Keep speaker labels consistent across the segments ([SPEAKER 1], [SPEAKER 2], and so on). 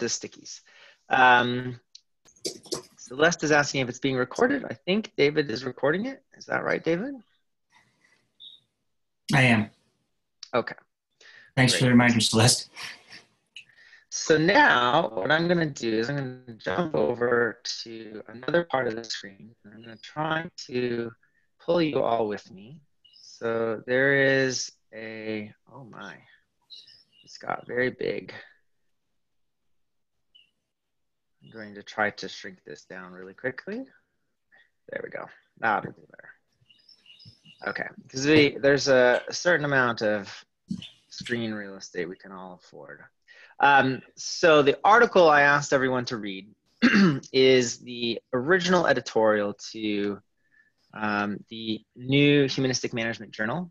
[SPEAKER 1] the stickies. Um, Celeste is asking if it's being recorded. I think David is recording it. Is that right, David?
[SPEAKER 2] I am.
[SPEAKER 1] Okay.
[SPEAKER 2] Thanks
[SPEAKER 1] Great.
[SPEAKER 2] for the reminder, Celeste.
[SPEAKER 1] So now what I'm going to do is I'm going to jump over to another part of the screen. I'm going to try to pull you all with me. So there is a, oh my, it's got very big. I'm going to try to shrink this down really quickly. There we go. That'll be better. Okay, because there's a, a certain amount of screen real estate we can all afford. Um, so the article I asked everyone to read is the original editorial to um, the new Humanistic Management Journal.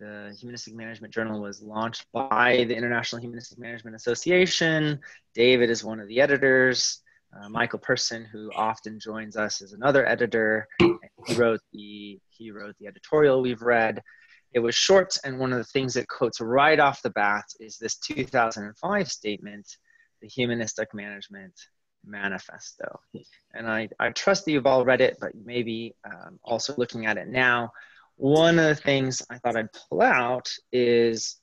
[SPEAKER 1] The Humanistic Management Journal was launched by the International Humanistic Management Association. David is one of the editors. Uh, Michael Pirson, who often joins us, is another editor. He wrote the he wrote the editorial we've read. It was short, and one of the things it quotes right off the bat is this 2005 statement, the Humanistic Management Manifesto. And I, I trust that you've all read it, but maybe um, also looking at it now. One of the things I thought I'd pull out is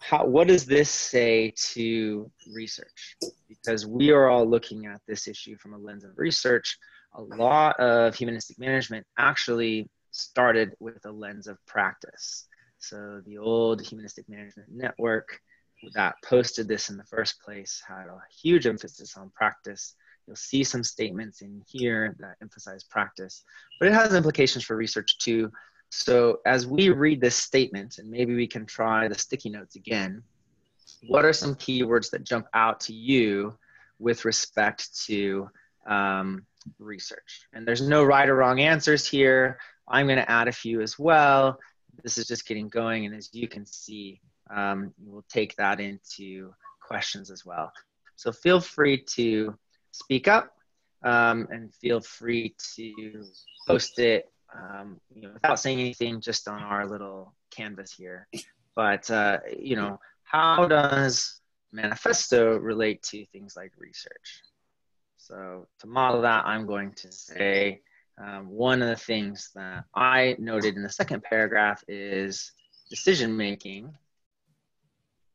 [SPEAKER 1] how, what does this say to research? Because we are all looking at this issue from a lens of research. A lot of humanistic management actually started with a lens of practice. So the old humanistic management network that posted this in the first place had a huge emphasis on practice. You'll see some statements in here that emphasize practice, but it has implications for research too. So as we read this statement, and maybe we can try the sticky notes again, what are some keywords that jump out to you with respect to um, research? And there's no right or wrong answers here. I'm going to add a few as well. This is just getting going, and as you can see, um, we'll take that into questions as well. So feel free to speak up um, and feel free to post it um, you know, without saying anything, just on our little canvas here. But uh, you know, how does manifesto relate to things like research? So to model that, I'm going to say um, one of the things that I noted in the second paragraph is decision making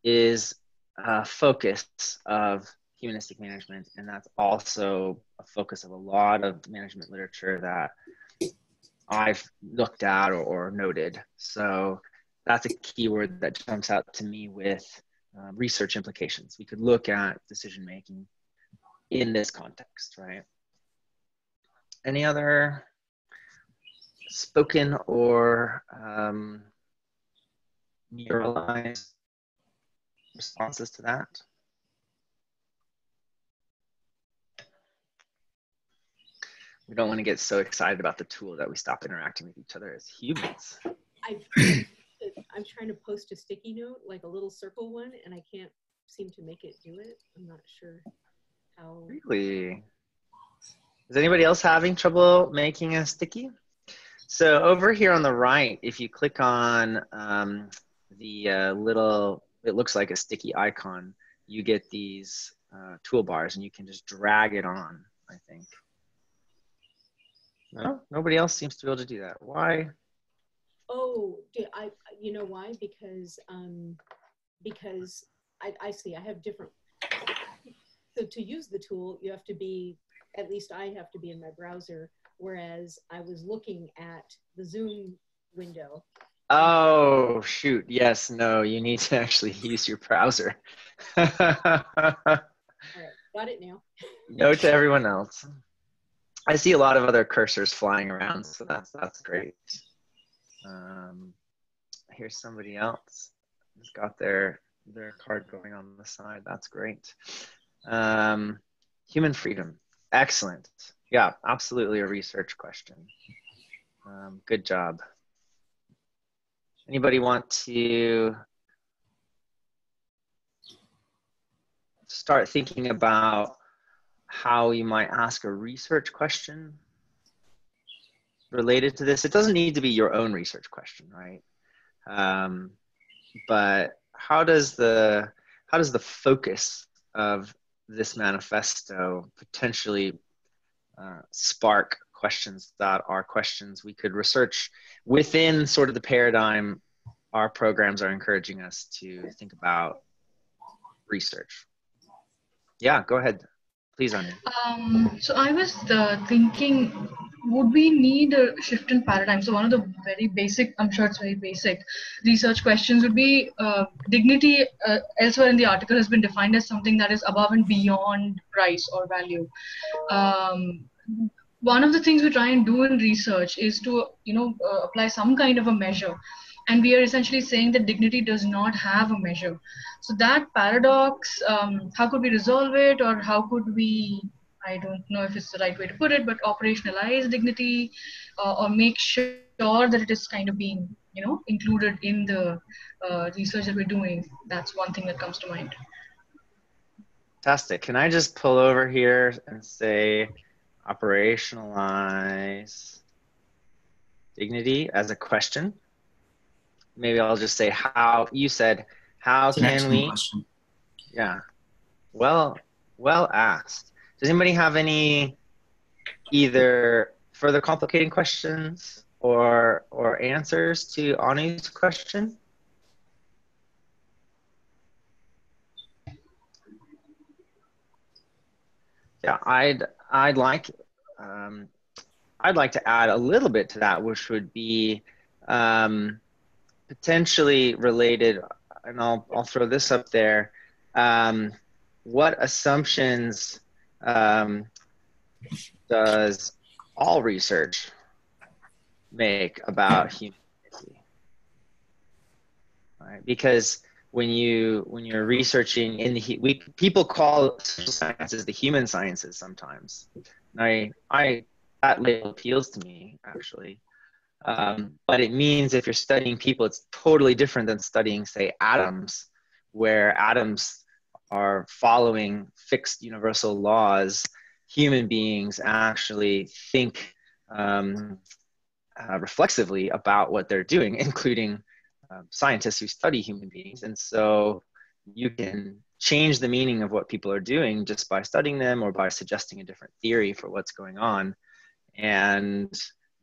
[SPEAKER 1] is a focus of humanistic management, and that's also a focus of a lot of management literature that I've looked at or, or noted. So that's a keyword that jumps out to me with uh, research implications. We could look at decision making in this context, right? Any other spoken or um, neuralized responses to that? We don't want to get so excited about the tool that we stop interacting with each other as humans.
[SPEAKER 3] I, I'm trying to post a sticky note, like a little circle one, and I can't seem to make it do it. I'm not sure how.
[SPEAKER 1] Really? Is anybody else having trouble making a sticky? So over here on the right, if you click on um, the uh, little, it looks like a sticky icon, you get these uh, toolbars and you can just drag it on, I think. No, nobody else seems to be able to do that. Why?
[SPEAKER 3] Oh, do I, you know why? Because, um, because I, I see, I have different, so to use the tool, you have to be, at least I have to be in my browser, whereas I was looking at the Zoom window.
[SPEAKER 1] Oh, shoot. Yes, no, you need to actually use your browser.
[SPEAKER 3] All right, got it now.
[SPEAKER 1] no to everyone else. I see a lot of other cursors flying around, so that's that's great. Um, here's somebody else who's got their their card going on the side. That's great. Um, human freedom, excellent. Yeah, absolutely a research question. Um, good job. Anybody want to start thinking about how you might ask a research question related to this. It doesn't need to be your own research question, right? Um, but how does the how does the focus of this manifesto potentially uh, spark questions that are questions we could research within sort of the paradigm our programs are encouraging us to think about research. Yeah, go ahead, please, Anu.
[SPEAKER 2] Um, so I was uh, thinking, would we need a shift in paradigm? So one of the very basic, I'm sure it's very basic, research questions would be uh, dignity. Uh, elsewhere in the article has been defined as something that is above and beyond price or value. Um, one of the things we try and do in research is to, you know, uh, apply some kind of a measure and we are essentially saying that dignity does not have a measure. So that paradox um, how could we resolve it? Or how could we i don't know if it's the right way to put it but operationalize dignity uh, or make sure that it is kind of being you know included in the uh, research that we're doing. That's one thing that comes to mind.
[SPEAKER 1] Fantastic. Can i just pull over here and say operationalize dignity as a question maybe I'll just say how you said how can we question. yeah. Well well asked. Does anybody have any either further complicating questions or or answers to Anu's question? Yeah I'd I'd like um, I'd like to add a little bit to that which would be um, potentially related, and I'll, I'll throw this up there. Um, what assumptions um, does all research make about humanity? Right? Because when you when you're researching in the we people call social sciences the human sciences sometimes. And I I that label appeals to me actually um, but it means if you're studying people, it's totally different than studying, say, atoms, where atoms are following fixed universal laws. Human beings actually think um, uh, reflexively about what they're doing, including um, scientists who study human beings. And so you can change the meaning of what people are doing just by studying them or by suggesting a different theory for what's going on. And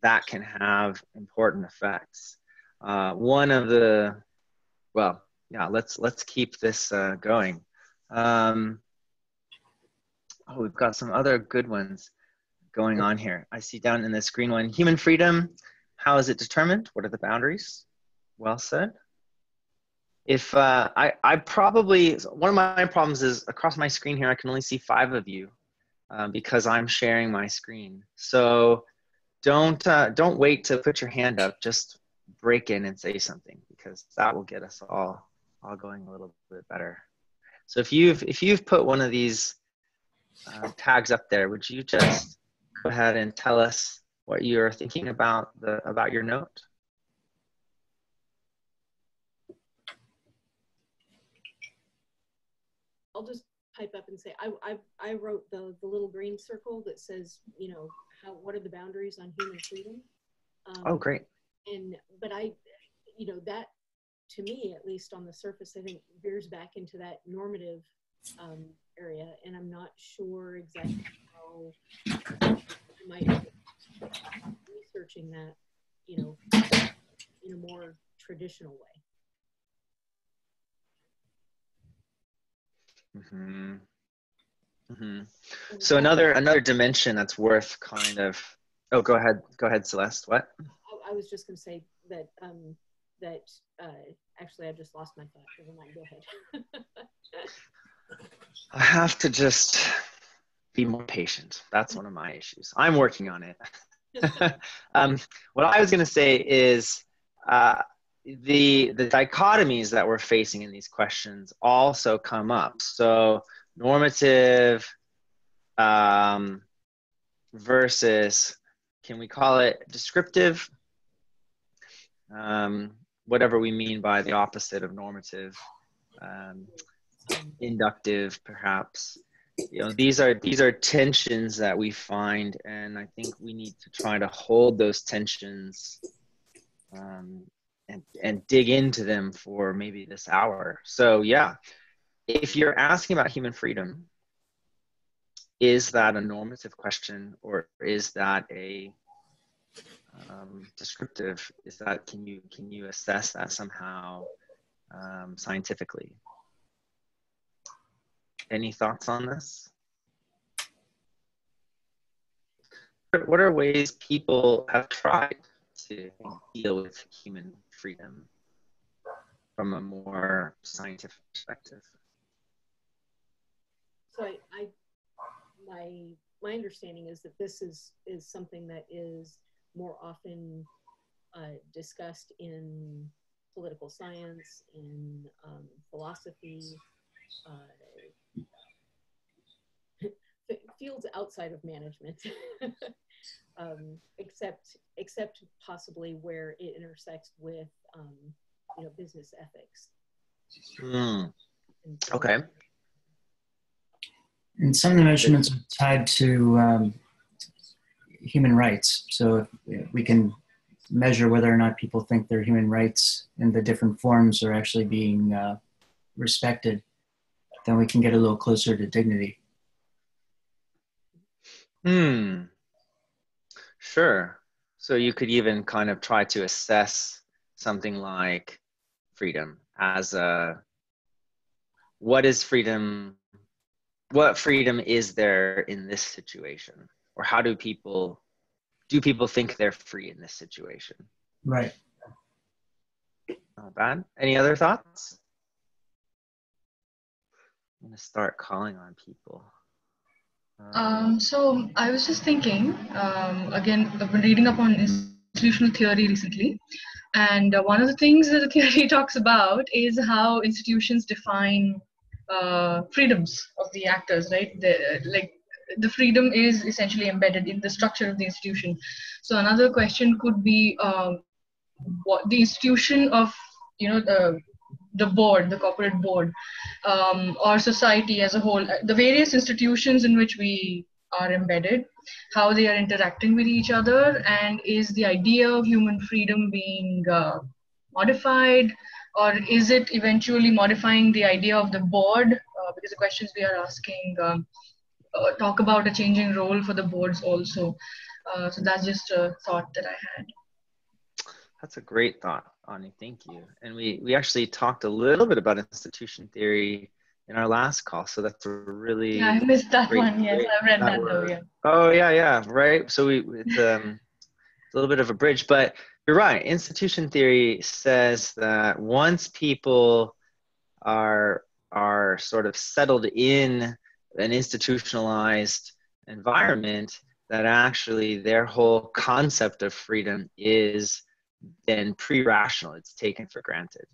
[SPEAKER 1] that can have important effects. Uh, one of the, well, yeah, let's let's keep this uh, going. Um, oh, we've got some other good ones going on here. I see down in this green one, human freedom. How is it determined? What are the boundaries? Well said. If uh, I, I probably one of my problems is across my screen here, I can only see five of you uh, because I'm sharing my screen. So don't uh, don't wait to put your hand up. Just break in and say something because that will get us all all going a little bit better. So if you've if you've put one of these uh, tags up there, would you just go ahead and tell us what you're thinking about the about your note?
[SPEAKER 3] I'll just up and say I I, I wrote the the little green circle that says you know how what are the boundaries on human freedom.
[SPEAKER 1] Um, oh, great.
[SPEAKER 3] And but I, you know, that to me, at least on the surface, I think veers back into that normative um, area, and I'm not sure exactly how I might be researching that, you know, in a more traditional way.
[SPEAKER 1] Mm-hmm. Mm-hmm. So another another dimension that's worth kind of. Oh, go ahead. Go ahead, Celeste. What?
[SPEAKER 3] I, I was just going to say that um, that uh, actually I just lost my thought. Never mind. Go ahead.
[SPEAKER 1] I have to just be more patient. That's one of my issues. I'm working on it. um, what I was going to say is uh, the the dichotomies that we're facing in these questions also come up. So normative um, versus, can we call it descriptive? Um, whatever we mean by the opposite of normative, um, inductive, perhaps. You know, these are these are tensions that we find, and I think we need to try to hold those tensions um, and and dig into them for maybe this hour. So yeah, if you're asking about human freedom, is that a normative question or is that a um, descriptive? Is that can you can you assess that somehow um, scientifically? Any thoughts on this? What are ways people have tried to deal with human freedom from a more scientific perspective?
[SPEAKER 3] So I, I my my understanding is that this is is something that is more often uh, discussed in political science, in um, philosophy, uh, fields outside of management, um, except except possibly where it intersects with um, you know business ethics.
[SPEAKER 1] Mm. Okay.
[SPEAKER 4] And some of the measurements are tied to um, human rights. So we can measure whether or not people think their human rights in the different forms are actually being uh, respected. Then we can get a little closer to dignity.
[SPEAKER 1] Hmm. Sure. So you could even kind of try to assess something like freedom as a what is freedom what freedom is there in this situation? Or how do people do people think they're free in this situation?
[SPEAKER 4] Right.
[SPEAKER 1] Not bad. Any other thoughts? I'm going to start calling on people
[SPEAKER 2] um, so I was just thinking, um, again, I've been reading up on institutional theory recently, and uh, one of the things that the theory talks about is how institutions define uh, freedoms of the actors, right? The, like the freedom is essentially embedded in the structure of the institution. So another question could be um, what the institution of you know the the board, the corporate board, um, or society as a whole, the various institutions in which we are embedded, how they are interacting with each other, and is the idea of human freedom being uh, modified, or is it eventually modifying the idea of the board? Uh, because the questions we are asking um, uh, talk about a changing role for the boards also. Uh, so that's just a thought that I had.
[SPEAKER 1] That's a great thought, Ani. Thank you. And we we actually talked a little bit about institution theory in our last call, so that's a really
[SPEAKER 2] yeah, I missed that one. Yes, I read that, that though. Yeah.
[SPEAKER 1] Oh yeah, yeah, right. So we it's um a little bit of a bridge, but you're right. Institution theory says that once people are are sort of settled in an institutionalized environment, that actually their whole concept of freedom is then pre-rational. It's taken for granted.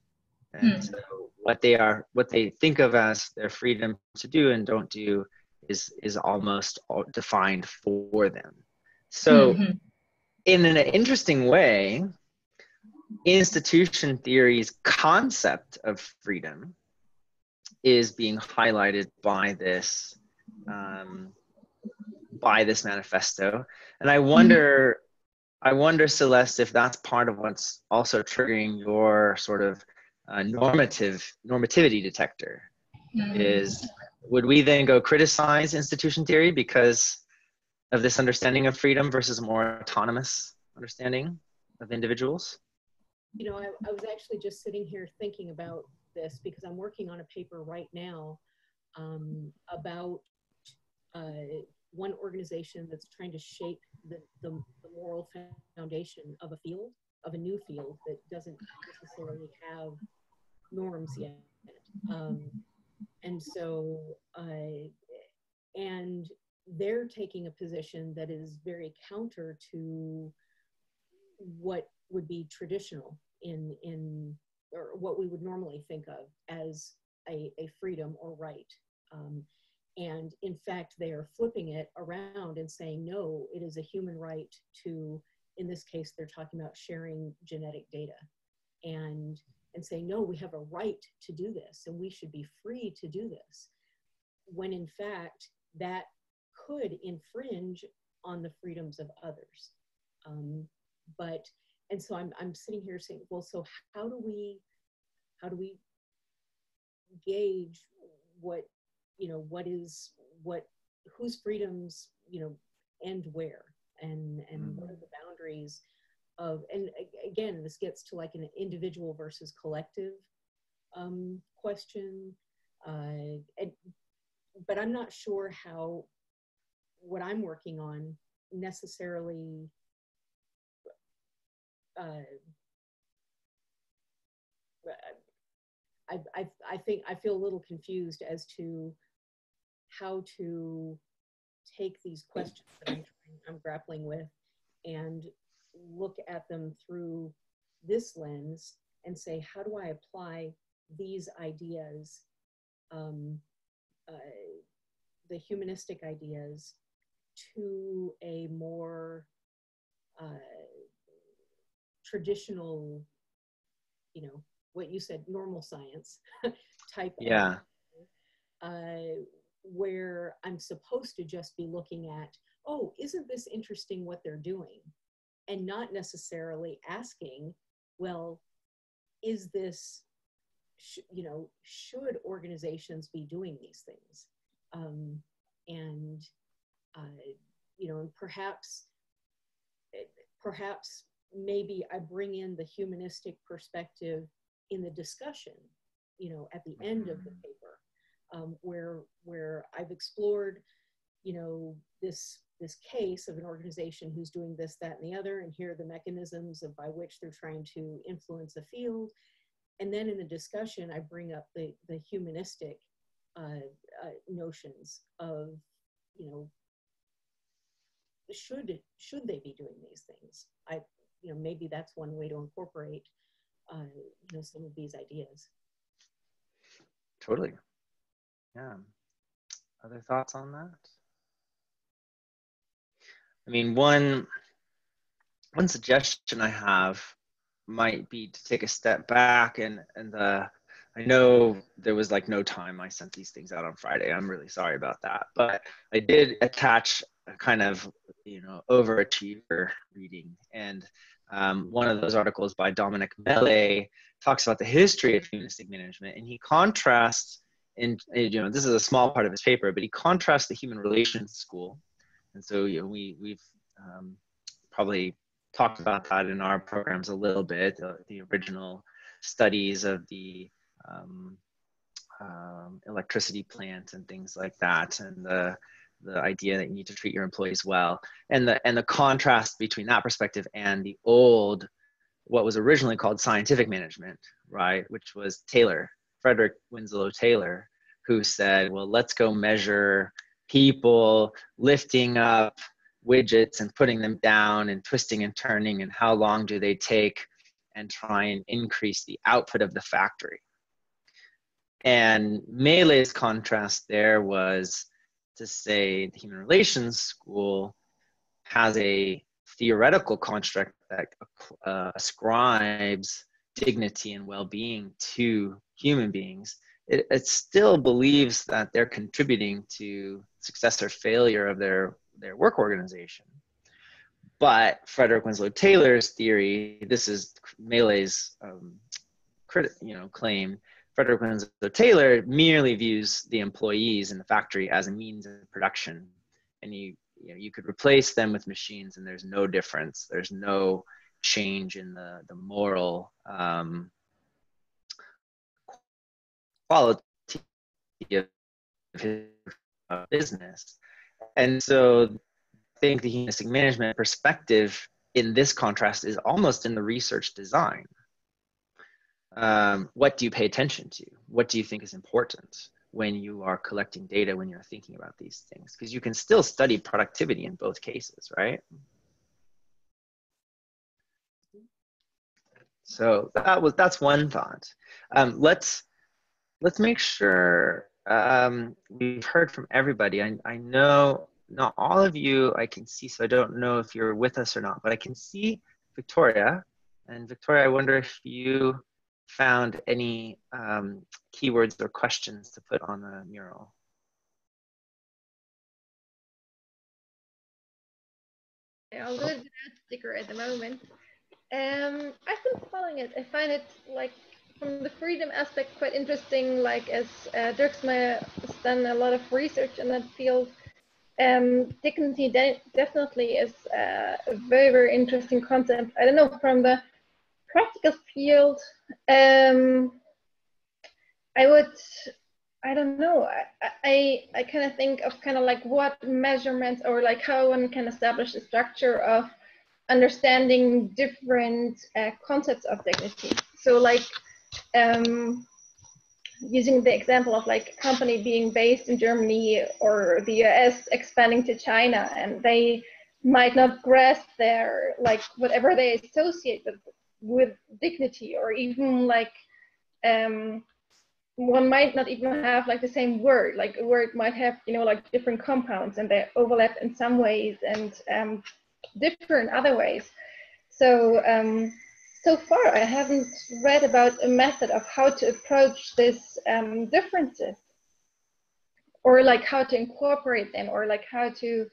[SPEAKER 1] And mm. so what they are, what they think of as their freedom to do and don't do, is is almost defined for them. So. Mm-hmm in an interesting way, institution theory's concept of freedom is being highlighted by this um, by this manifesto, and I wonder, mm-hmm. I wonder, Celeste, if that's part of what's also triggering your sort of uh, normative normativity detector. Mm-hmm. Is would we then go criticize institution theory because of this understanding of freedom versus a more autonomous understanding of individuals?
[SPEAKER 3] You know, I, I was actually just sitting here thinking about this because I'm working on a paper right now um, about uh, one organization that's trying to shape the, the, the, moral foundation of a field, of a new field that doesn't necessarily have norms yet. Um, and so, uh, and they're taking a position that is very counter to what would be traditional in in or what we would normally think of as a, a freedom or right. Um, and in fact, they are flipping it around and saying, no, it is a human right to, in this case, they're talking about sharing genetic data and, and saying, no, we have a right to do this and we should be free to do this. When in fact, that could infringe on the freedoms of others. Um, but and so I'm I'm sitting here saying, well, so how do we how do we gauge what you know what is what whose freedoms you know end where and and
[SPEAKER 1] Mm.
[SPEAKER 3] what are the boundaries of and again this gets to like an individual versus collective um, question uh, and, but i'm not sure how what i'm working on necessarily uh, I, I, I think I feel a little confused as to how to take these questions that I'm, trying, I'm grappling with and look at them through this lens and say, how do I apply these ideas, um, uh, the humanistic ideas, to a more uh, traditional, you know, what you said, normal science type of
[SPEAKER 1] Yeah.
[SPEAKER 3] uh, where I'm supposed to just be looking at, oh, isn't this interesting what they're doing? And not necessarily asking, well, is this, sh- you know, should organizations be doing these things? Um, and, uh, you know, and perhaps, eh, perhaps maybe I bring in the humanistic perspective in the discussion, you know, at the end of the paper um, where where I've explored, you know, this this case of an organization who's doing this, that, and the other, and here are the mechanisms of by which they're trying to influence a field. And then in the discussion, I bring up the the humanistic uh, uh, notions of, you know, should should they be doing these things? I, you know, maybe that's one way to incorporate, uh, you know, some of these ideas.
[SPEAKER 1] Totally. Yeah. Other thoughts on that? I mean, one one suggestion I have might be to take a step back and and the I know there was like no time I sent these things out on Friday. I'm really sorry about that, but I did attach a kind of you know overachiever reading and um, one of those articles by Dominic Mele talks about the history of humanistic management and he contrasts and you know this is a small part of his paper but he contrasts the human relations school. And so you know, we we've um, probably talked about that in our programs a little bit the, the original studies of the um, um, electricity plant and things like that and the the idea that you need to treat your employees well and the and the contrast between that perspective and the old what was originally called scientific management right which was taylor frederick winslow taylor who said well let's go measure people lifting up widgets and putting them down and twisting and turning and how long do they take and try and increase the output of the factory. And Mele's contrast there was to say the human relations school has a theoretical construct that uh, ascribes dignity and well-being to human beings it, it, still believes that they're contributing to success or failure of their their work organization but frederick winslow taylor's theory this is mele's um, you know claim Frederick Winslow Taylor merely views the employees in the factory as a means of production, and you you, know, you could replace them with machines, and there's no difference. There's no change in the the moral um, quality of his business, and so I think the humanistic management perspective in this contrast is almost in the research design um, what do you pay attention to? What do you think is important when you are collecting data, when you're thinking about these things? Because you can still study productivity in both cases, right? So that was that's one thought. Um, let's let's make sure um, we've heard from everybody. I, I know not all of you I can see, so I don't know if you're with us or not, but I can see Victoria. And Victoria, I wonder if you found any um, keywords or questions to put on the mural.
[SPEAKER 5] Yeah, I'll do it without sticker at the moment. Um, I've been following it. I find it like from the freedom aspect quite interesting. Like as uh, Dierksmeier has done a lot of research in that field, um, dignity de definitely is uh, a very, very interesting concept. I don't know, from the practical field, um, I would, I don't know, I, I, I kind of think of kind of like what measurements or like how one can establish a structure of understanding different uh, concepts of dignity. So like, um, using the example of like a company being based in Germany or the US expanding to China and they might not grasp their like whatever they associate with with dignity or even like um one might not even have like the same word. Like a word might have you know like different compounds and they overlap in some ways and um different other ways. So um so far I haven't read about a method of how to approach these um, differences. Or like how to incorporate them or like how to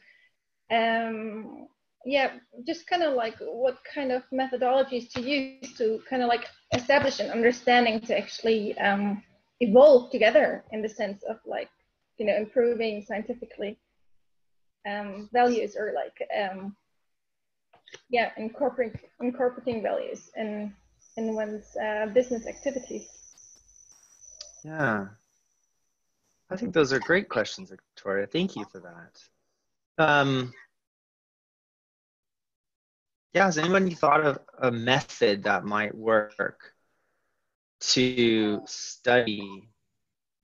[SPEAKER 5] um, yeah just kind of like what kind of methodologies to use to kind of like establish an understanding to actually um, evolve together in the sense of like you know improving scientifically um, values or like um, yeah, incorporating incorporating values in in one's uh, business activities.
[SPEAKER 1] Yeah, I think those are great questions, Victoria. Thank you for that. Um, yeah, has anyone thought of a method that might work to study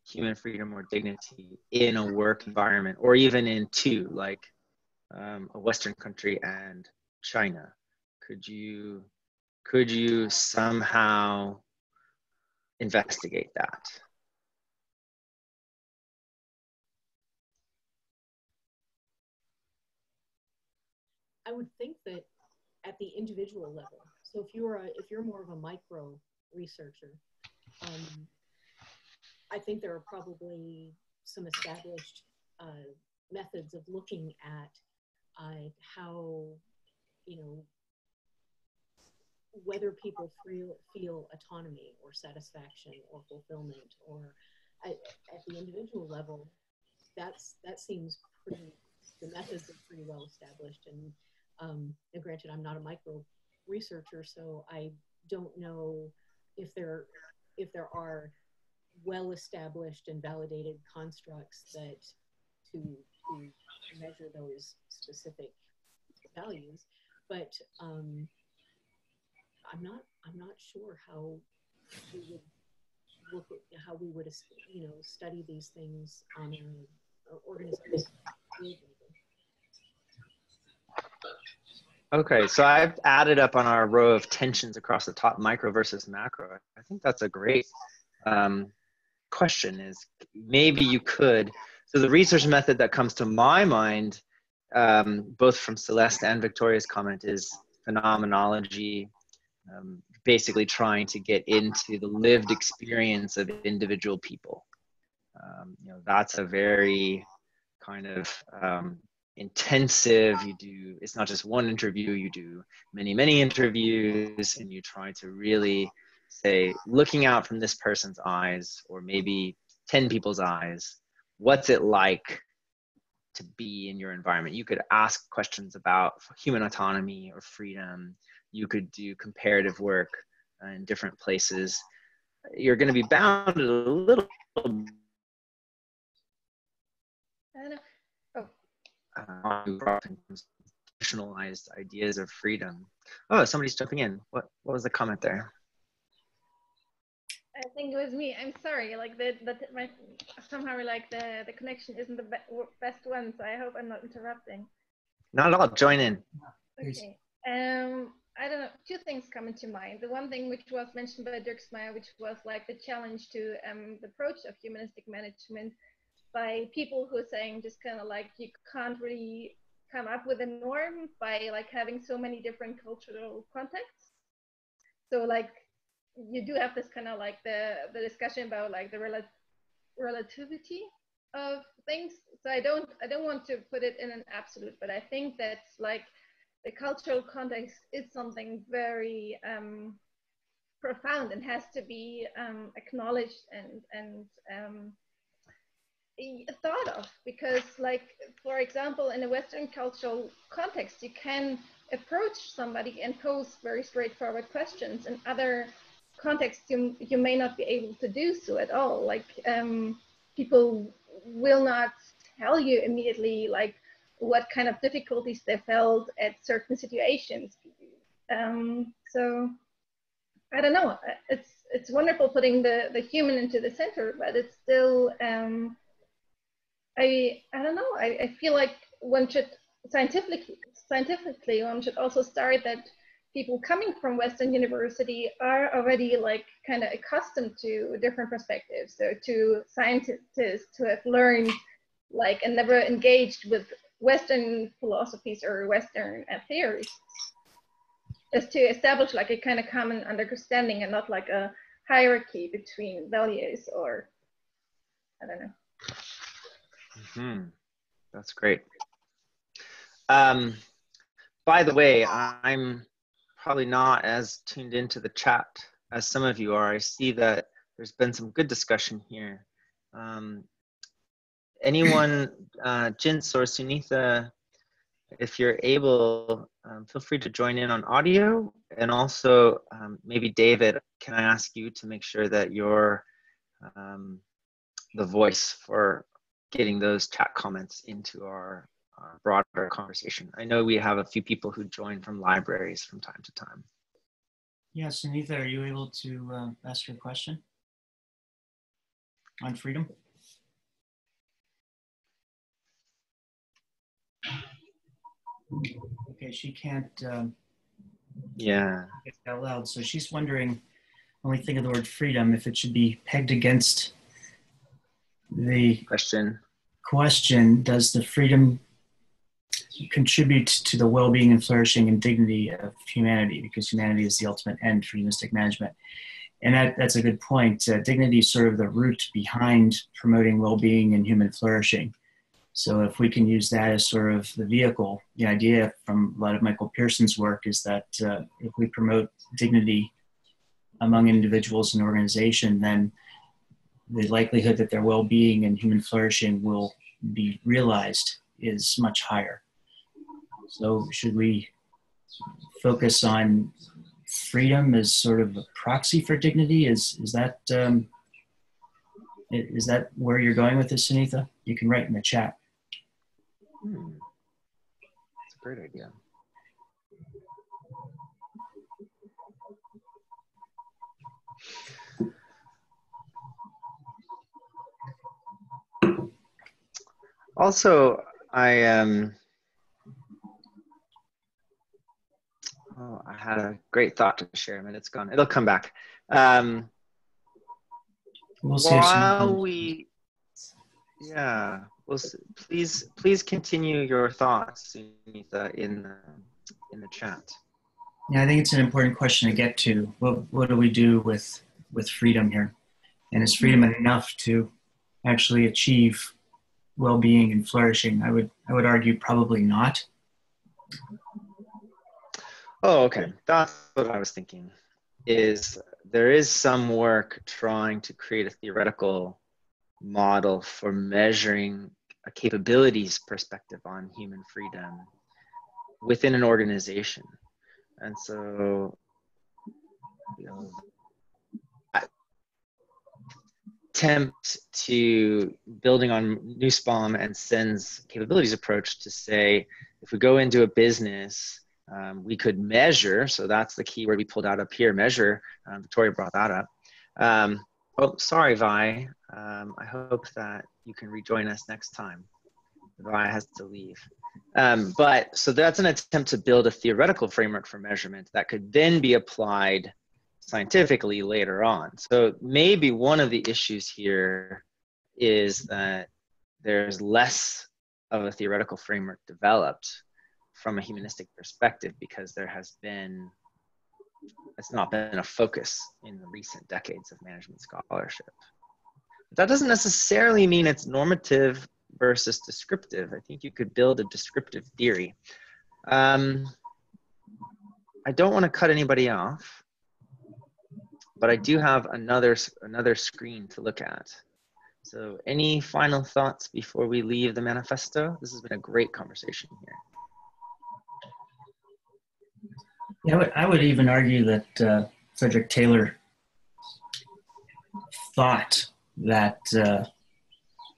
[SPEAKER 1] human freedom or dignity in a work environment, or even in two, like um, a Western country and China. Could you could you somehow investigate that?
[SPEAKER 3] I would think that at the individual level. So if you're a, if you're more of a micro researcher, um, I think there are probably some established uh, methods of looking at uh, how you know, whether people feel, feel autonomy or satisfaction or fulfillment or at, at the individual level, that's that seems pretty. The methods are pretty well established, and, um, and granted, I'm not a micro researcher, so I don't know if there if there are well established and validated constructs that to, to measure those specific values but um, I'm not I'm not sure how we would look at how we would you know study these things on an organization.
[SPEAKER 1] Okay, so I've added up on our row of tensions across the top, micro versus macro. I think that's a great um, question. Is maybe you could. So the research method that comes to my mind um, both from Celeste and Victoria's comment, is phenomenology, um, basically trying to get into the lived experience of individual people. Um, you know, that's a very kind of um, intensive. You do it's not just one interview. You do many many interviews, and you try to really say, looking out from this person's eyes, or maybe ten people's eyes, what's it like to be in your environment. You could ask questions about human autonomy or freedom. You could do comparative work in different places. You're going to be bounded a little. Oh. Uh, institutionalized ideas of freedom. Oh, somebody's jumping in. What what was the comment there?
[SPEAKER 5] I think it was me. I'm sorry. Like the, the my somehow like the the connection isn't the be- best one, so I hope I'm not interrupting.
[SPEAKER 1] Not at all. Join in.
[SPEAKER 5] Okay. Um, I don't know. Two things come into mind. The one thing which was mentioned by Dierksmeier, which was like the challenge to um, the approach of humanistic management by people who are saying just kind of like you can't really come up with a norm by like having so many different cultural contexts. So like you do have this kind of like the the discussion about like the rel- relativity of things. So i don't i don't want to put it in an absolute but i think that like the cultural context is something very um, profound and has to be um, acknowledged and and um, thought of. Because like for example in a western cultural context you can approach somebody and pose very straightforward questions and other contexts you, you may not be able to do so at all. Like um, people will not tell you immediately like what kind of difficulties they felt at certain situations. Um, so i don't know. It's it's wonderful putting the the human into the center but it's still um, I I don't know. I, I feel like one should scientifically scientifically one should also start that people coming from Western university are already like kind of accustomed to different perspectives. So to scientists who have learned like and never engaged with Western philosophies or Western uh, theories is to establish like a kind of common understanding and not like a hierarchy between values or I don't know.
[SPEAKER 1] Hmm, That's great. Um, by the way, I'm probably not as tuned into the chat as some of you are. I see that there's been some good discussion here. Um, anyone, uh, Jins or Sunitha, if you're able, um, feel free to join in on audio. And also, um, maybe David, can I ask you to make sure that you're um, the voice for getting those chat comments into our broader conversation. I know we have a few people who join from libraries from time to time.
[SPEAKER 4] Yes, Sunitha, are you able to uh, ask your question on freedom? Okay, she can't. Um,
[SPEAKER 1] yeah.
[SPEAKER 4] Out loud, so she's wondering when we think of the word freedom, if it should be pegged against the
[SPEAKER 1] question
[SPEAKER 4] question does the freedom contribute to the well-being and flourishing and dignity of humanity because humanity is the ultimate end for humanistic management. And that, that's a good point. Uh, dignity is sort of the root behind promoting well-being and human flourishing. So if we can use that as sort of the vehicle the idea from a lot of michael pirson's work is that uh, if we promote dignity among individuals and organization then the likelihood that their well-being and human flourishing will be realized is much higher. So should we focus on freedom as sort of a proxy for dignity? Is is that um, is that where you're going with this, Sunitha? You can write in the chat.
[SPEAKER 1] Hmm. That's a great idea. Also, I um, oh, I had a great thought to share, but it's gone. It'll come back. Um,
[SPEAKER 4] we'll
[SPEAKER 1] while we, yeah, we'll please please continue your thoughts, Sunitha, in the in the chat.
[SPEAKER 4] Yeah, I think it's an important question to get to. What what do we do with with freedom here? And is freedom enough to actually achieve well-being and flourishing? I would I would argue probably not.
[SPEAKER 1] Oh, okay. That's what I was thinking. Is there is some work trying to create a theoretical model for measuring a capabilities perspective on human freedom within an organization. And so, you know, attempt to building on Nussbaum and Sen's capabilities approach to say, if we go into a business, um, we could measure. So that's the key word we pulled out up here. Measure. Um, Victoria brought that up. Um, oh, sorry, Vi. Um, I hope that you can rejoin us next time. Vi has to leave. Um, but so that's an attempt to build a theoretical framework for measurement that could then be applied scientifically later on. So maybe one of the issues here is that there's less of a theoretical framework developed from a humanistic perspective because there has been it's not been a focus in the recent decades of management scholarship. But that doesn't necessarily mean it's normative versus descriptive. I think you could build a descriptive theory. Um, I don't want to cut anybody off but I do have another another screen to look at. So, any final thoughts before we leave the manifesto? This has been a great conversation here.
[SPEAKER 4] Yeah, I would, I would even argue that uh, Frederick Taylor thought that uh,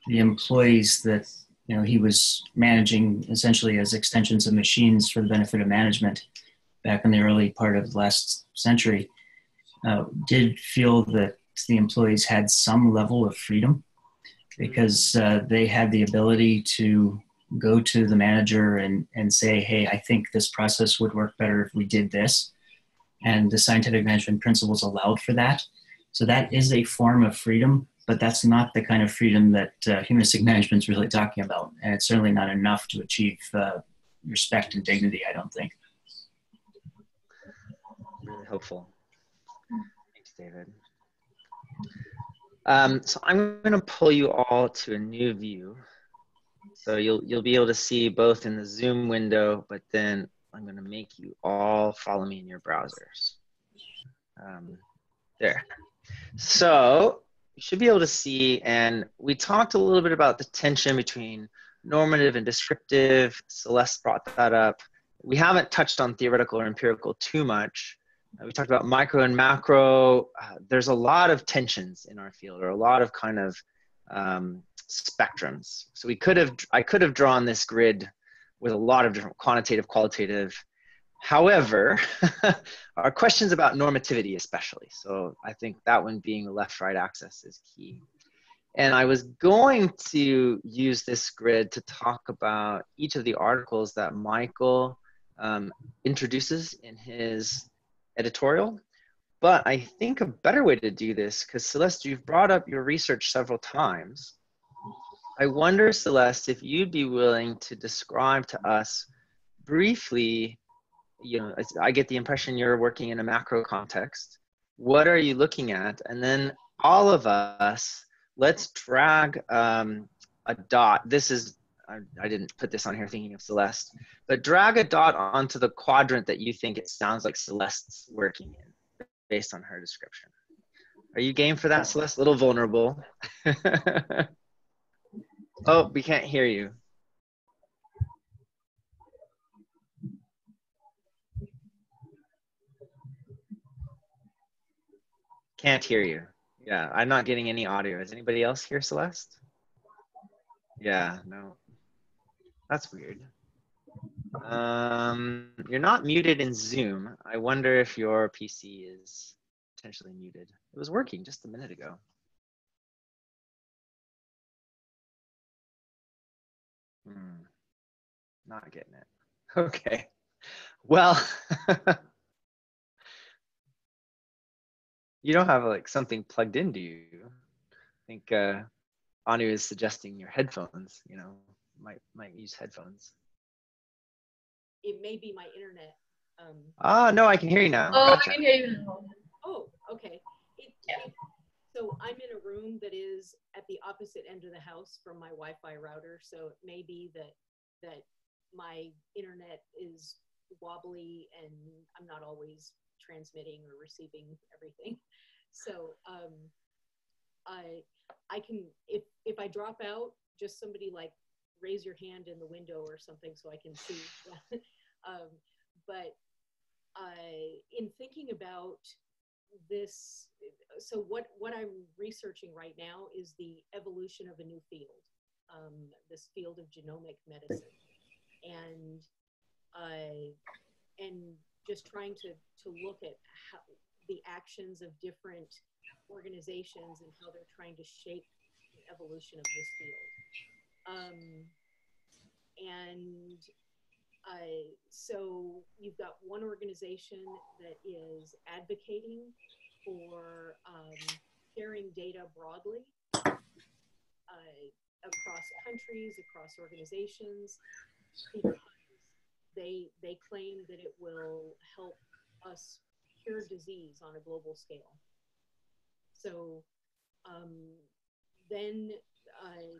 [SPEAKER 4] the employees that you know he was managing essentially as extensions of machines for the benefit of management back in the early part of the last century uh, did feel that the employees had some level of freedom because uh, they had the ability to go to the manager and, and say, hey, I think this process would work better if we did this. And the scientific management principles allowed for that. So that is a form of freedom, but that's not the kind of freedom that uh, humanistic management is really talking about. And it's certainly not enough to achieve uh, respect and dignity, I don't think.
[SPEAKER 1] Really helpful. Thanks, David. Um, so I'm going to pull you all to a new view. So you'll you'll be able to see both in the Zoom window, but then I'm going to make you all follow me in your browsers. Um, there. So you should be able to see, and we talked a little bit about the tension between normative and descriptive. Celeste brought that up. We haven't touched on theoretical or empirical too much. Uh, we talked about micro and macro. Uh, there's a lot of tensions in our field, or a lot of kind of um, spectrums. So we could have, I could have drawn this grid with a lot of different quantitative, qualitative. However, our questions about normativity, especially. So I think that one being the left-right axis is key. And I was going to use this grid to talk about each of the articles that Michael um, introduces in his editorial. But I think a better way to do this, because Celeste, you've brought up your research several times. I wonder, Celeste, if you'd be willing to describe to us briefly, you know, I get the impression you're working in a macro context. What are you looking at? And then all of us, let's drag um, a dot. This is, I, I didn't put this on here thinking of Celeste, but drag a dot onto the quadrant that you think it sounds like Celeste's working in based on her description. Are you game for that, Celeste? A little vulnerable. Oh, we can't hear you. Can't hear you. Yeah, I'm not getting any audio. Is anybody else here, Celeste? Yeah, no. That's weird. Um, you're not muted in Zoom. I wonder if your PC is potentially muted. It was working just a minute ago. Hmm. Not getting it. Okay. Well, you don't have like something plugged in, do you? I think uh, Anu is suggesting your headphones. You know, might might use headphones.
[SPEAKER 3] It may be my internet. Um,
[SPEAKER 1] ah, no, I can hear you now.
[SPEAKER 2] Oh, gotcha. I can hear you now.
[SPEAKER 3] Oh, okay. It, yeah. It, so I'm in a room that is at the opposite end of the house from my Wi-Fi router. So it may be that that my internet is wobbly and I'm not always transmitting or receiving everything. So um, I I can if if I drop out, just somebody like raise your hand in the window or something so I can see. um, but I in thinking about this so what what i'm researching right now is the evolution of a new field um, this field of genomic medicine and uh, and just trying to to look at how the actions of different organizations and how they're trying to shape the evolution of this field um, and uh, so you've got one organization that is advocating for um, sharing data broadly uh, across countries, across organizations. They, they claim that it will help us cure disease on a global scale. So um, then, uh,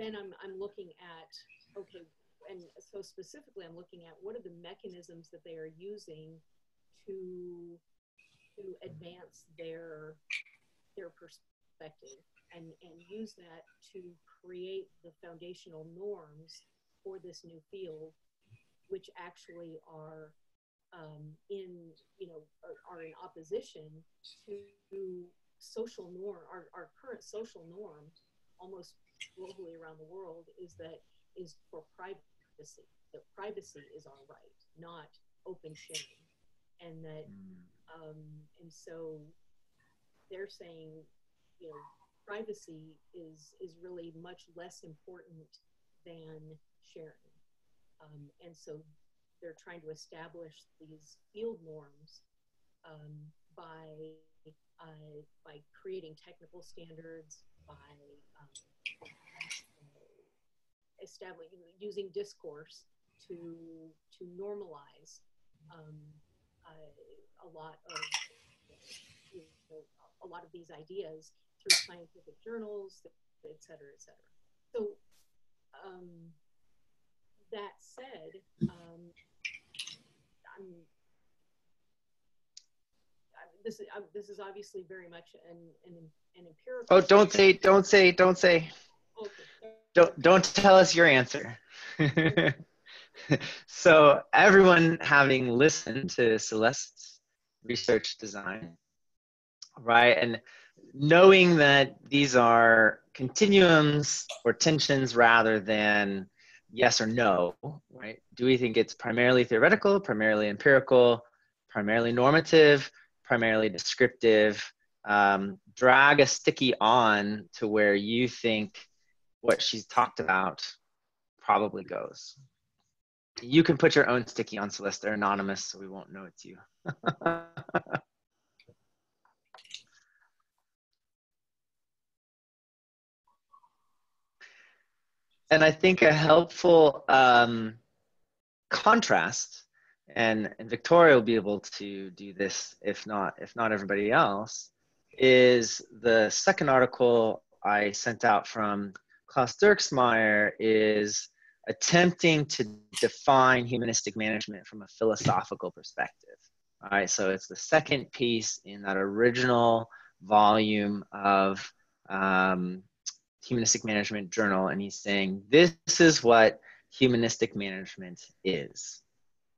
[SPEAKER 3] then I'm, I'm looking at, okay, and so specifically I'm looking at what are the mechanisms that they are using to to advance their their perspective. and, and use that to create the foundational norms for this new field, which actually are um, in, you know, are, are, in opposition to social norm, our, our current social norm, almost globally around the world, is that is for privacy. That privacy is our right, not open sharing, and that, mm. um, and so they're saying, you know, privacy is is really much less important than sharing. Um, and so they're trying to establish these field norms um, by uh, by creating technical standards, by um, establishing using discourse to to normalize um, uh, a lot of you know, a lot of these ideas through scientific journals, et cetera, et cetera. So um, that said, um, I'm, this is this is obviously very much an an, an empirical.
[SPEAKER 1] Oh, don't say, don't say, don't say. Okay. Don't don't tell us your answer. so everyone having listened to Celeste's research design, right, and knowing that these are continuums or tensions rather than yes or no, right? Do we think it's primarily theoretical, primarily empirical, primarily normative, primarily descriptive? Um, drag a sticky on to where you think what she's talked about probably goes. You can put your own sticky on Celeste. They're anonymous, so we won't know it's you. and I think a helpful um, contrast, and, and Victoria will be able to do this if not if not everybody else, is the second article I sent out from Klaus Dierksmeier is attempting to define humanistic management from a philosophical perspective. All right, so it's the second piece in that original volume of um, Humanistic Management Journal, and he's saying this is what humanistic management is.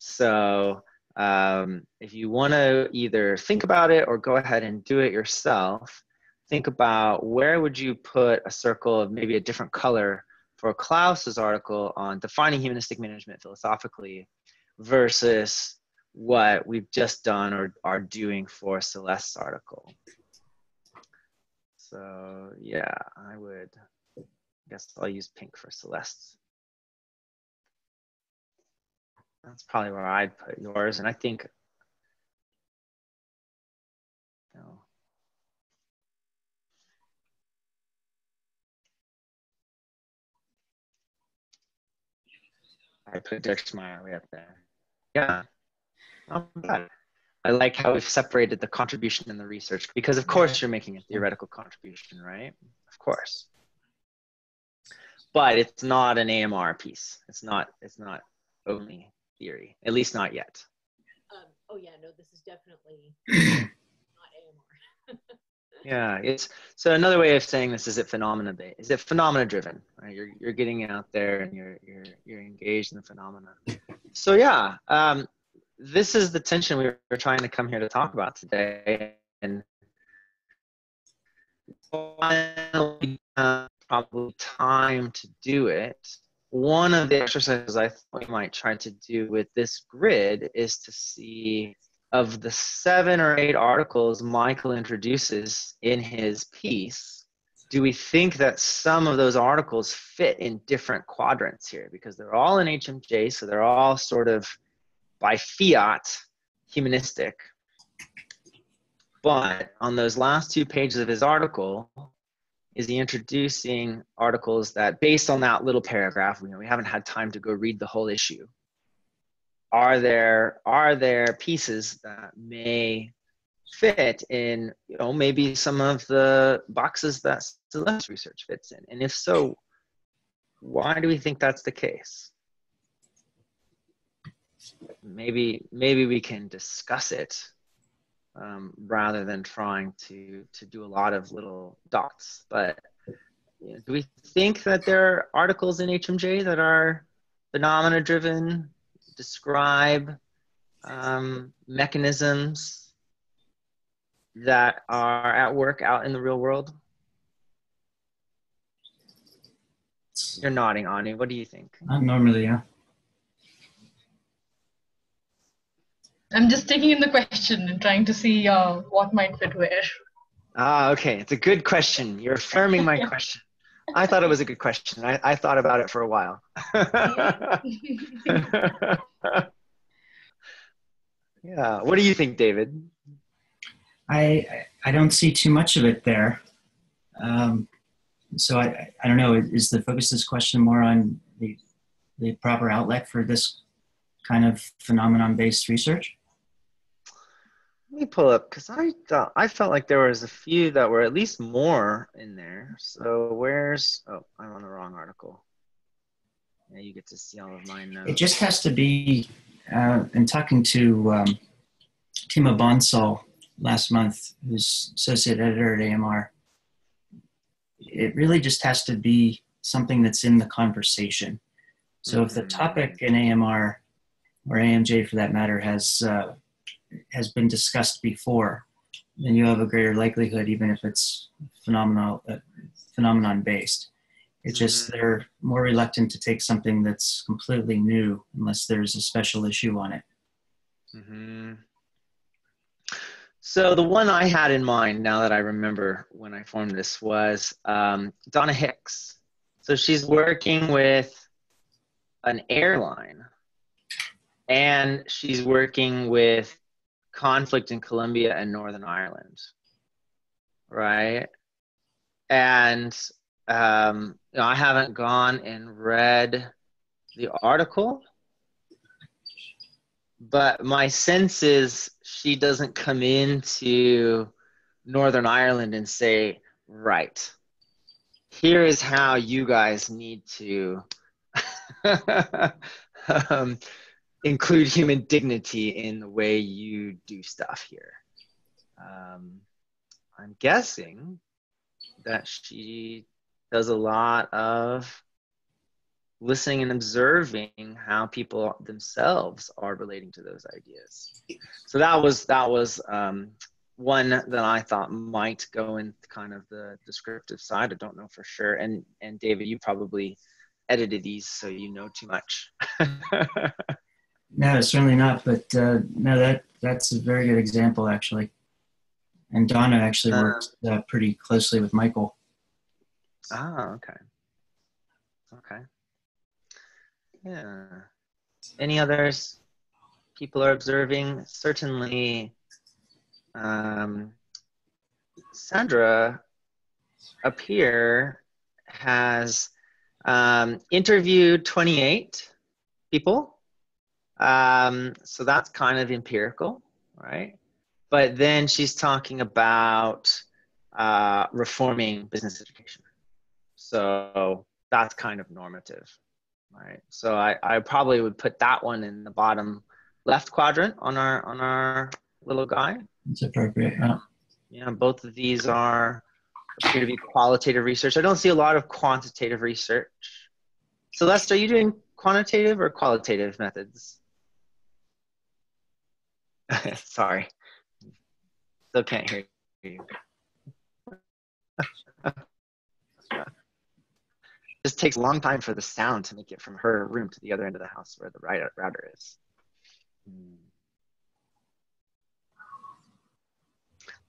[SPEAKER 1] So um, if you want to either think about it or go ahead and do it yourself, think about where would you put a circle of maybe a different color for Klaus's article on defining humanistic management philosophically versus what we've just done or are doing for Celeste's article. So yeah, I would, I guess I'll use pink for Celeste. That's probably where I'd put yours. And I think, no. I put Dierksmeier way up there. Yeah. I like how we've separated the contribution and the research because, of course, you're making a theoretical contribution, right? Of course. But it's not an AMR piece. It's not. It's not only theory, at least not yet.
[SPEAKER 3] Um, oh yeah, no, this is definitely not AMR.
[SPEAKER 1] yeah, it's so another way of saying this is it phenomena based? Is it phenomena driven? Right? You're you're getting out there and you're you're you're engaged in the phenomena. So yeah, um, this is the tension we were trying to come here to talk about today, and probably time to do it. One of the exercises I thought we might try to do with this grid is to see of the seven or eight articles Michael introduces in his piece, do we think that some of those articles fit in different quadrants here? Because they're all in HMJ, so they're all sort of by fiat humanistic. But on those last two pages of his article, is he introducing articles that, based on that little paragraph, you know, we haven't had time to go read the whole issue. Are there are there pieces that may fit in, you know, maybe some of the boxes that Celeste research fits in? And if so, why do we think that's the case? maybe maybe we can discuss it um, rather than trying to to do a lot of little dots. But you know, do we think that there are articles in HMJ that are phenomena driven, describe um, mechanisms that are at work out in the real world? You're nodding, Ani. What do you think?
[SPEAKER 4] Not normally, yeah.
[SPEAKER 2] I'm just taking in the question and trying to see uh, what might fit where.
[SPEAKER 1] Ah, okay. It's a good question. You're affirming my question. I thought it was a good question. I, I thought about it for a while. yeah. What do you think, David?
[SPEAKER 4] I I don't see too much of it there. Um, so I I don't know. Is the focus of this question more on the the proper outlet for this kind of phenomenon-based research?
[SPEAKER 1] Let me pull up because I thought I felt like there was a few that were at least more in there. So where's oh I'm on the wrong article. Yeah, you get to see all of mine now.
[SPEAKER 4] It just has to be. Uh, in talking to um, Tima Bansal last month, who's associate editor at AMR, it really just has to be something that's in the conversation. So if the topic in AMR or AMJ for that matter has uh, has been discussed before, then you have a greater likelihood, even if it's phenomenal uh, phenomenon based. It's just
[SPEAKER 1] Mhm.
[SPEAKER 4] they're more reluctant to take something that's completely new unless there's a special issue on it.
[SPEAKER 1] hmm So the one I had in mind, now that I remember when I formed this, was um, Donna Hicks. So she's working with an airline, and she's working with conflict in Colombia and Northern Ireland, right? And um, you know, I haven't gone and read the article but my sense is she doesn't come into Northern Ireland and say, right, here is how you guys need to um, include human dignity in the way you do stuff here. Um, I'm guessing that she does a lot of listening and observing how people themselves are relating to those ideas. So that was that was um, one that I thought might go in kind of the descriptive side. I don't know for sure. And and David, you probably edited these, so you know too much.
[SPEAKER 4] No, certainly not. But uh, no, that that's a very good example, actually. And Donna actually
[SPEAKER 1] Uh.
[SPEAKER 4] worked uh, pretty closely with Michael.
[SPEAKER 1] ah, okay, okay, yeah. Any others? People are observing. Certainly, um, Sandra up here has um, interviewed 28 people. Um, so that's kind of empirical, right? But then she's talking about uh, reforming business education. So that's kind of normative, right? So I, I probably would put that one in the bottom left quadrant on our on our little guy.
[SPEAKER 4] It's appropriate. Yeah.
[SPEAKER 1] Yeah, both of these are appear to be qualitative research. I don't see a lot of quantitative research. Celeste, are you doing quantitative or qualitative methods? Sorry, still can't hear you. This takes a long time for the sound to make it from her room to the other end of the house where the router router is. Hmm.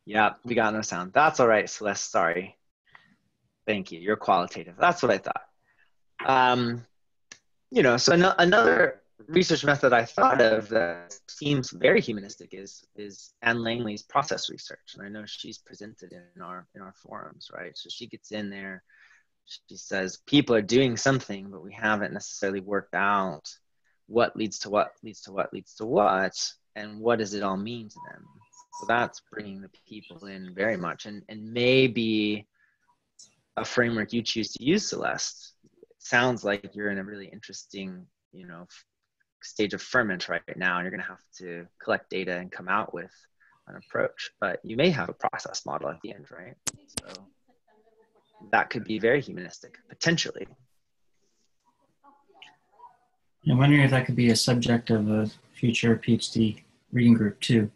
[SPEAKER 1] Yeah, we got no sound. That's all right, Celeste. Sorry. Thank you. You're qualitative. That's what I thought. Um, you know, so an- another research method I thought of that seems very humanistic is is Ann Langley's process research, and I know she's presented in our in our forums, right? So she gets in there, she says people are doing something, but we haven't necessarily worked out what leads to what leads to what leads to what, and what does it all mean to them. So that's bringing the people in very much, and and maybe a framework you choose to use, Celeste. Sounds like you're in a really interesting, you know, stage of ferment right now, and you're going to have to collect data and come out with an approach, but you may have a process model at the end, right? So that could be very humanistic, potentially.
[SPEAKER 4] I'm wondering if that could be a subject of a future PhD reading group too.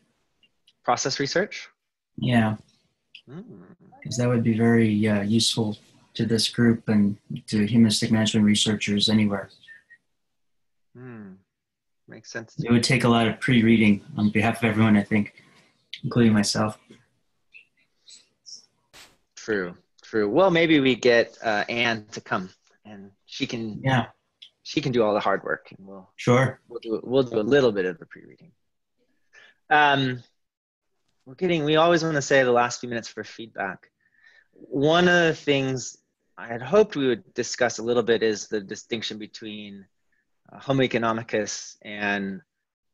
[SPEAKER 1] Process research?
[SPEAKER 4] Yeah,
[SPEAKER 1] Mm.
[SPEAKER 4] because that would be very uh, useful to this group and to humanistic management researchers anywhere.
[SPEAKER 1] Mm. Makes sense.
[SPEAKER 4] It would take a lot of pre-reading on behalf of everyone, I think, including myself.
[SPEAKER 1] True, true. Well, maybe we get uh, Anne to come, and she can
[SPEAKER 4] Yeah,
[SPEAKER 1] she can do all the hard work, and we'll
[SPEAKER 4] sure.
[SPEAKER 1] we'll do we'll do a little bit of the pre-reading. Um, we're getting. We always want to say the last few minutes for feedback. One of the things I had hoped we would discuss a little bit is the distinction between Homo economicus and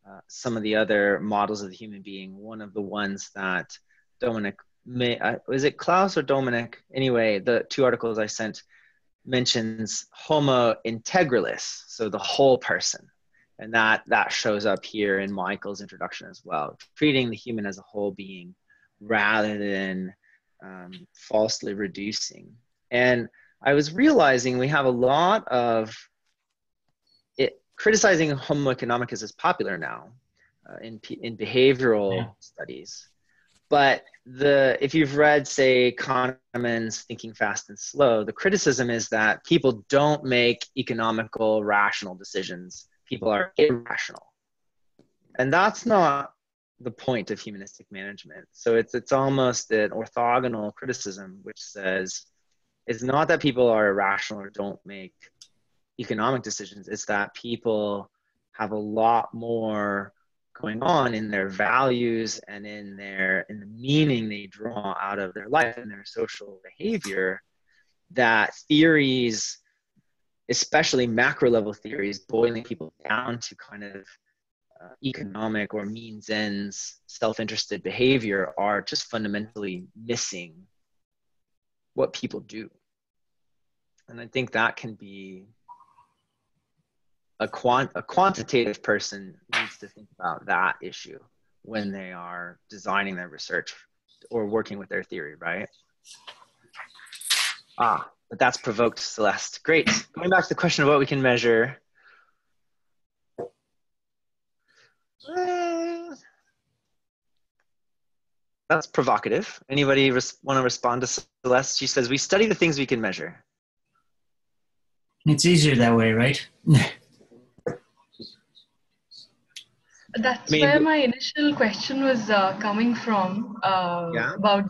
[SPEAKER 1] uh, some of the other models of the human being. One of the ones that Dominic may uh, was it Klaus or Dominic? Anyway, the two articles I sent mentions Homo integralis, so the whole person and that that shows up here in michael's introduction as well treating the human as a whole being rather than um, falsely reducing and i was realizing we have a lot of criticizing homo economicus is popular now uh, in, in behavioral
[SPEAKER 4] Yeah.
[SPEAKER 1] studies but the if you've read say kahneman's thinking fast and slow the criticism is that people don't make economical rational decisions people are irrational. And that's not the point of humanistic management. So it's it's almost an orthogonal criticism which says it's not that people are irrational or don't make economic decisions, it's that people have a lot more going on in their values and in their in the meaning they draw out of their life and their social behavior that theories especially macro level theories, boiling people down to kind of uh, economic or means ends, self interested behavior are just fundamentally missing what people do. And I think that can be a, quant- a quantitative person needs to think about that issue when they are designing their research or working with their theory, right? Ah, but that's provoked Celeste. Great. Going back to the question of what we can measure. Uh, that's provocative. Anybody want to respond to Celeste? She says, We study the things we can measure.
[SPEAKER 4] It's easier that way, right?
[SPEAKER 2] That's
[SPEAKER 1] I mean-
[SPEAKER 2] where my initial question was uh, coming from uh,
[SPEAKER 1] Yeah.
[SPEAKER 2] about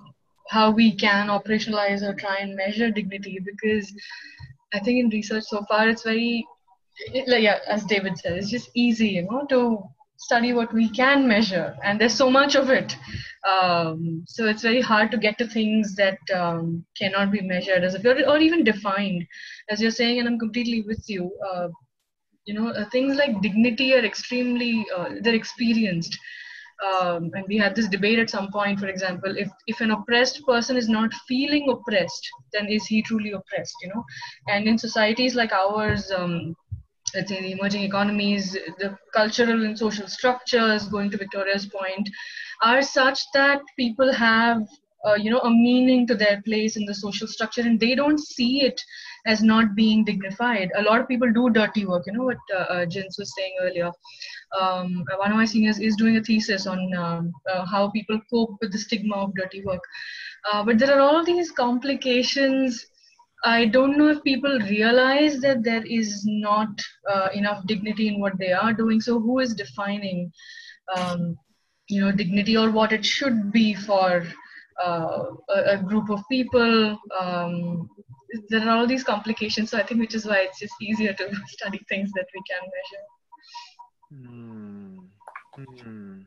[SPEAKER 2] how we can operationalize or try and measure dignity because I think in research so far it's very, it, like, yeah, as David said, it's just easy, you know, to study what we can measure, and there's so much of it. Um, so it's very hard to get to things that um, cannot be measured as if or, or even defined, as you're saying, and I'm completely with you. Uh, you know uh, things like dignity are extremely uh, they're experienced. Um, and we had this debate at some point for example if if an oppressed person is not feeling oppressed then is he truly oppressed you know? And in societies like ours um, let's say the emerging economies the cultural and social structures going to victoria's point are such that people have uh, you know a meaning to their place in the social structure and they don't see it as not being dignified. A lot of people do dirty work, you know what uh, uh, Jens was saying earlier. Um, one of my seniors is doing a thesis on um, uh, how people cope with the stigma of dirty work. Uh, but there are all these complications. I don't know if people realize that there is not uh, enough dignity in what they are doing. So who is defining, um, you know, dignity or what it should be for uh, a, a group of people? Um, there are all these complications so i think which is why it's just easier to study things that we can measure
[SPEAKER 1] Hmm. Hmm.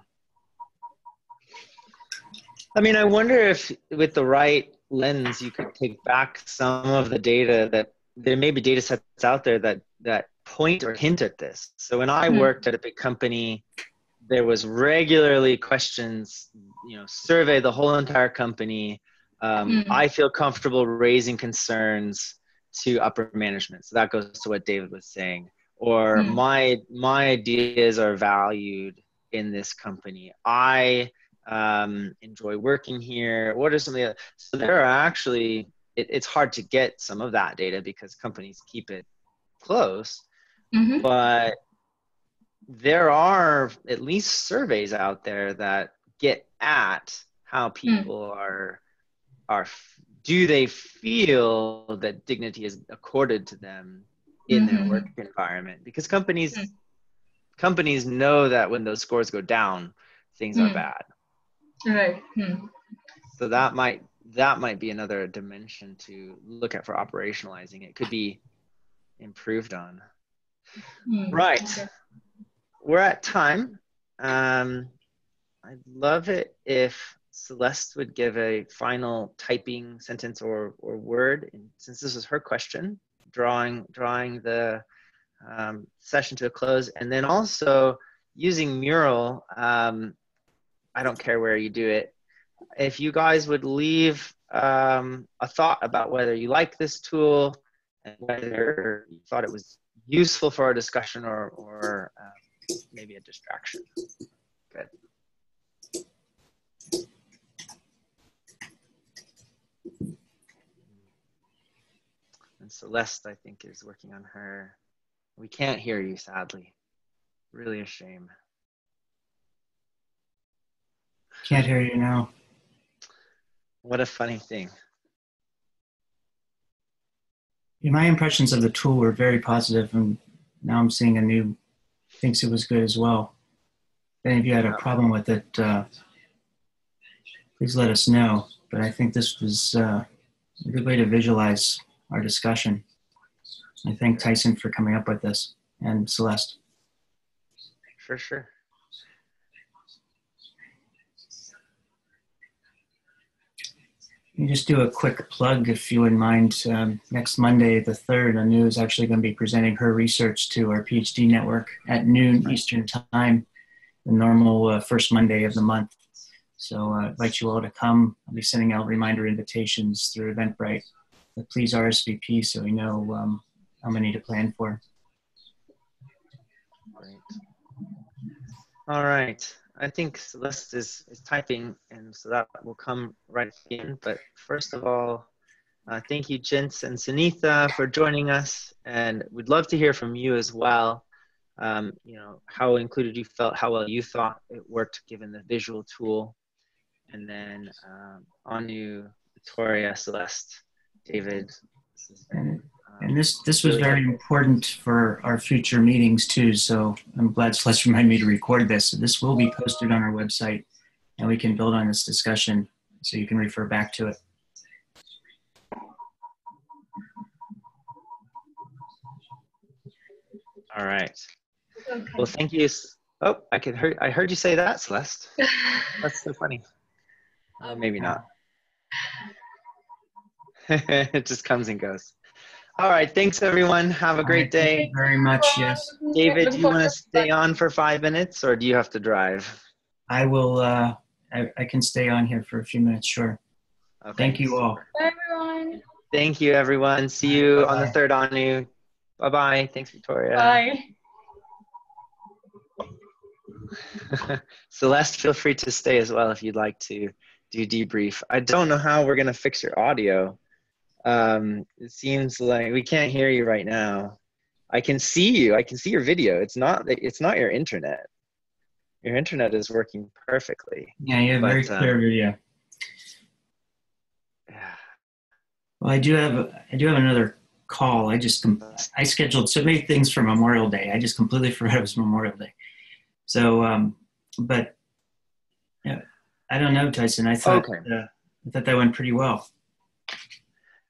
[SPEAKER 1] I mean, I wonder if with the right lens, you could take back some of the data that there may be data sets out there that that point or hint at this. So when I
[SPEAKER 2] Hmm.
[SPEAKER 1] worked at a big company, there was regularly questions, you know, survey the whole entire company. Um,
[SPEAKER 2] Hmm.
[SPEAKER 1] I feel comfortable raising concerns to upper management. So that goes to what David was saying. Or
[SPEAKER 2] Hmm.
[SPEAKER 1] my my ideas are valued in this company. I um, enjoy working here? What are some of the so there are actually it, it's hard to get some of that data because companies keep it close,
[SPEAKER 2] Mhm.
[SPEAKER 1] but there are at least surveys out there that get at how people are are do they feel that dignity is accorded to them in their
[SPEAKER 2] Mhm.
[SPEAKER 1] work environment because companies
[SPEAKER 2] Mm.
[SPEAKER 1] companies know that when those scores go down things are
[SPEAKER 2] Mm.
[SPEAKER 1] bad
[SPEAKER 2] Right. Hmm.
[SPEAKER 1] so that might that might be another dimension to look at for operationalizing it could be improved on
[SPEAKER 2] Hmm.
[SPEAKER 1] Right.
[SPEAKER 2] Okay.
[SPEAKER 1] we're at time. Um, I'd love it if Celeste would give a final typing sentence or, or word, and since this was her question, drawing drawing the um, session to a close, and then also using Mural. Um, I don't care where you do it. If you guys would leave um, a thought about whether you like this tool and whether you thought it was useful for our discussion or, or um, maybe a distraction. Good. Celeste, I think, is working on her. We can't hear you, sadly. Really a shame.
[SPEAKER 4] Can't hear you now.
[SPEAKER 1] What a funny thing.
[SPEAKER 4] My impressions of the tool were very positive, and now I'm seeing a new thinks it was good as well. If any of you had a problem with it, uh, please let us know. But I think this was uh, a good way to visualize our discussion. I thank Tyson for coming up with this and Celeste.
[SPEAKER 1] For sure.
[SPEAKER 4] Let me just do a quick plug, if you wouldn't mind. Um, next Monday, the 3rd, Anu is actually going to be presenting her research to our PhD network at noon Eastern Time, the normal uh, first Monday of the month. So uh, I invite you all to come. I'll be sending out reminder invitations through Eventbrite. Please RSVP so we know um, how many to plan for.
[SPEAKER 1] Great. All right. I think Celeste is, is typing, and so that will come right in. But first of all, uh, thank you, Jens and Sunitha, for joining us. And we'd love to hear from you as well. Um, you know, how included you felt, how well you thought it worked given the visual tool. And then um, Anu, Victoria, Celeste, David. This has been, um,
[SPEAKER 4] And this this was very important for our future meetings too. So I'm glad Celeste reminded me to record this. So this will be posted on our website, and we can build on this discussion, so you can refer back to it.
[SPEAKER 1] all right.
[SPEAKER 2] Okay.
[SPEAKER 1] Well, thank you. Oh, I could hear, I heard you say that, Celeste. That's so funny. Uh, maybe not. it just comes and goes. All right. Thanks, everyone. Have a great
[SPEAKER 4] Thank
[SPEAKER 1] day.
[SPEAKER 4] you very much. Yes,
[SPEAKER 1] David, do you want to stay on for five minutes or do you have to drive?
[SPEAKER 4] I will. Uh, I, I can stay on here for a few minutes. Sure.
[SPEAKER 1] Okay.
[SPEAKER 4] Thank you all.
[SPEAKER 5] Bye, everyone.
[SPEAKER 1] Thank you, everyone. See you on the
[SPEAKER 4] Bye-bye.
[SPEAKER 1] third Anu. Bye bye. Thanks, Victoria.
[SPEAKER 2] Bye.
[SPEAKER 1] Celeste, feel free to stay as well if you'd like to do debrief. I don't know how we're going to fix your audio. Um, it seems like we can't hear you right now. I can see you. I can see your video. It's not. It's not your internet. Your internet is working perfectly.
[SPEAKER 4] Yeah, you have very
[SPEAKER 1] But, uh,
[SPEAKER 4] clear video.
[SPEAKER 1] Yeah.
[SPEAKER 4] Well, I do have. I do have another call. I just. I scheduled so many things for Memorial Day. I just completely forgot it was Memorial Day. So, um, but yeah, I don't know, Tyson. I thought.
[SPEAKER 1] Okay.
[SPEAKER 4] Uh, I thought that went pretty well.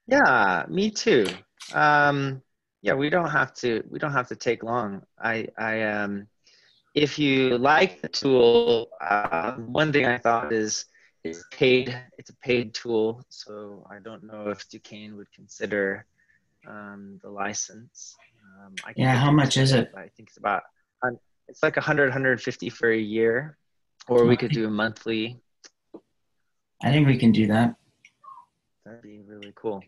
[SPEAKER 1] Yeah, me too. Um, yeah, we don't have to. We don't have to take long. I. I. Um, if you like the tool, uh, one thing I thought is it's paid. It's a paid tool, so I don't know if Duquesne would consider um, the license. Um,
[SPEAKER 4] Yeah, how much is it?
[SPEAKER 1] I think it's about. It's like 100, 150 for a year, or we could do a monthly.
[SPEAKER 4] I think we can do that.
[SPEAKER 1] That'd be really cool.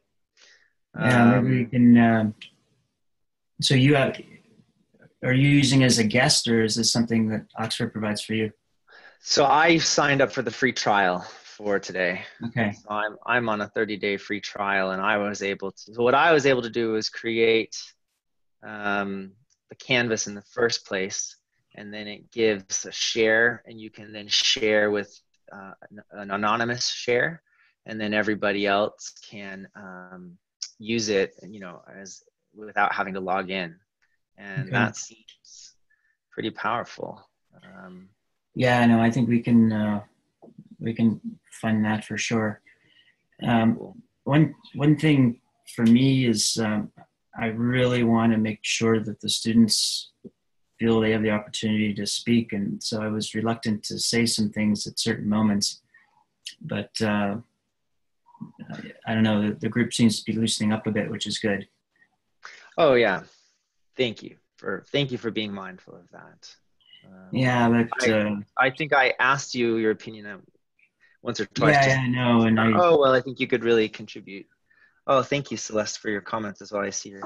[SPEAKER 4] Yeah, maybe we
[SPEAKER 1] Um,
[SPEAKER 4] can. Uh, so you have, are you using as a guest, or is this something that Oxford provides for you?
[SPEAKER 1] So I signed up for the free trial for today.
[SPEAKER 4] Okay.
[SPEAKER 1] So I'm I'm on a 30 day free trial, and I was able to. So what I was able to do was create um, the canvas in the first place, and then it gives a share, and you can then share with uh, an, an anonymous share, and then everybody else can um, use it, you know, as without having to log in, and
[SPEAKER 4] Okay.
[SPEAKER 1] that seems pretty powerful. Um,
[SPEAKER 4] Yeah, no, I think we can uh, we can fund that for sure. Um,
[SPEAKER 1] cool.
[SPEAKER 4] one one thing for me is um, I really want to make sure that the students feel they have the opportunity to speak, and so I was reluctant to say some things at certain moments. But uh, I, don't know. The, the group seems to be loosening up a bit, which is good.
[SPEAKER 1] Oh yeah, thank you for thank you for being mindful of that. Um,
[SPEAKER 4] Yeah, but
[SPEAKER 1] I-
[SPEAKER 4] uh,
[SPEAKER 1] I think I asked you your opinion once or twice.
[SPEAKER 4] yeah,
[SPEAKER 1] just-
[SPEAKER 4] yeah, I know, and I
[SPEAKER 1] oh well, I think you could really contribute. Oh, thank you, Celeste, for your comments as well. I see your.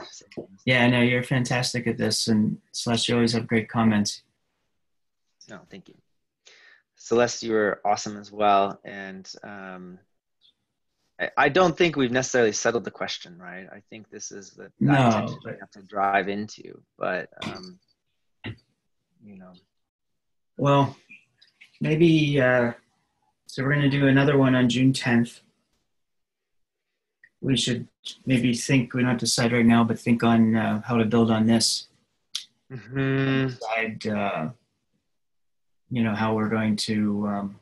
[SPEAKER 4] yeah, no, you're fantastic at this, and Celeste, you always have great comments.
[SPEAKER 1] No, thank you, Celeste. You were awesome as well, and um, I, don't think we've necessarily settled the question, right? I think this is the that
[SPEAKER 4] No, but-
[SPEAKER 1] have to drive into, but um, you know,
[SPEAKER 4] Well, maybe uh, so. We're going to do another one on June 10th. We should maybe think. We don't decide right now, but think on uh, how to build on this.
[SPEAKER 1] Mhm.
[SPEAKER 4] Decide, uh, you know, how we're going to um,